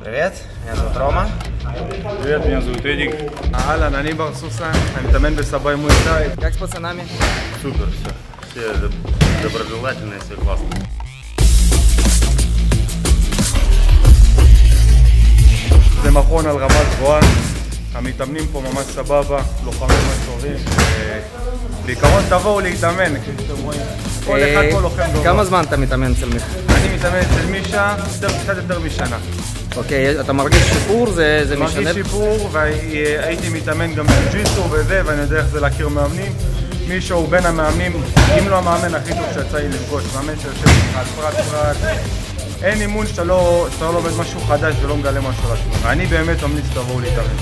Привет, меня зовут Рома. Привет, меня зовут Эдик. אהלן, אני בר סוסן, אני מתאמן בסבאי מויטאי. Как с пацанами? Супер все. Все доб- доброжелательные, все классно. זה מכון על רמה גבוהה, המתאמנים פה ממש סבבה, לוחמים ממש טובים. אה, בעיקרון תבואו להתאמן, כפי שאתם רואים. כל אחד אה, פה לוחם גבוה. כמה זמן אתה מתאמן אצל מיכה? אני מתאמן אצל מישה יותר- קצת יותר משנה. אוקיי, אתה מרגיש שיפור? זה זה משנה? מרגיש שיפור, והייתי מתאמן גם בג'יסו וזה, ואני יודע איך זה להכיר מאמנים. מישהו הוא בין המאמנים, אם לא המאמן הכי טוב שיצא לי לפגוש, מאמן שיושב איתך על פרט פרט. אין אימון שאתה לא, שאתה לא לומד משהו חדש ולא מגלה משהו על עצמך. אני באמת ממליץ שתבואו להתאמן.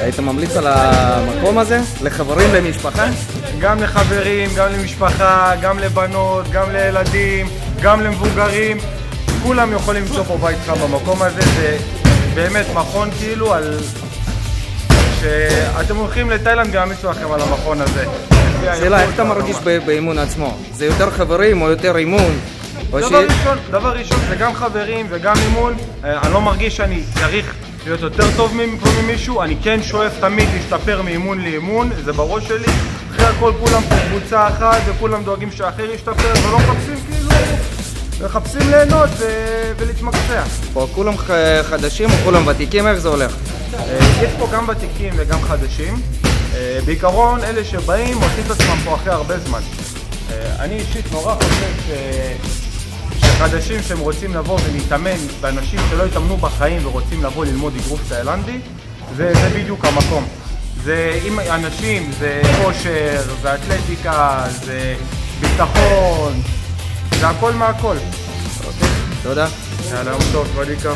היית ממליץ על המקום הזה? לחברים, למשפחה? גם לחברים, גם למשפחה, גם לבנות, גם לילדים, גם למבוגרים. כולם יכולים למצוא פה בית חם במקום הזה, זה באמת מכון כאילו על... שאתם הולכים לתאילנד גם ימליצו לכם על המכון הזה. שאלה, איך אתה מרגיש באימון עצמו? זה יותר חברים או יותר אימון? דבר ראשון, דבר ראשון זה גם חברים וגם אימון. אה, אני לא מרגיש שאני צריך להיות יותר טוב ממישהו, אני כן שואף תמיד להשתפר מאימון לאימון, זה בראש שלי. אחרי הכל כולם פה קבוצה אחת וכולם דואגים שהאחר ישתפר ולא מחפשים כאילו, מחפשים ליהנות ולהתמקצע. פה כולם חדשים או כולם ותיקים? איך זה הולך? אה, יש פה גם ותיקים וגם חדשים. אה, בעיקרון, אלה שבאים מוצאים את עצמם פה אחרי הרבה זמן. אה, אני אישית נורא חושב ש... שחדשים שהם רוצים לבוא ולהתאמן באנשים שלא התאמנו בחיים ורוצים לבוא ללמוד אגרוף תאילנדי, זה, זה בדיוק המקום. זה עם אנשים, זה כושר, זה אתלטיקה, זה ביטחון, זה הכל מהכל. תודה. יאללה, יום טוב, וליקה.